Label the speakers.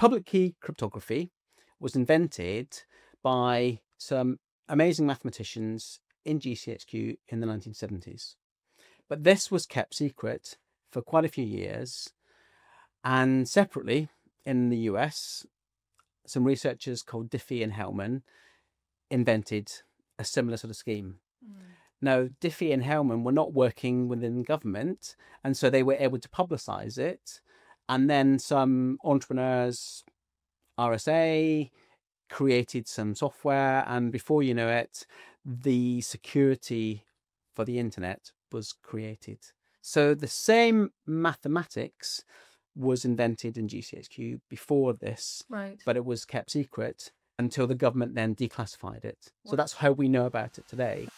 Speaker 1: public key cryptography was invented by some amazing mathematicians in GCHQ in the 1970s. But this was kept secret for quite a few years. And separately, in the US, some researchers called Diffie and Hellman invented a similar sort of scheme. Mm. Now, Diffie and Hellman were not working within government, and so they were able to publicize it. And then some entrepreneurs, RSA, created some software, and before you know it, the security for the internet was created. So the same mathematics was invented in GCHQ before this,
Speaker 2: right.
Speaker 1: but it was kept secret until the government then declassified it. So that's how we know about it today.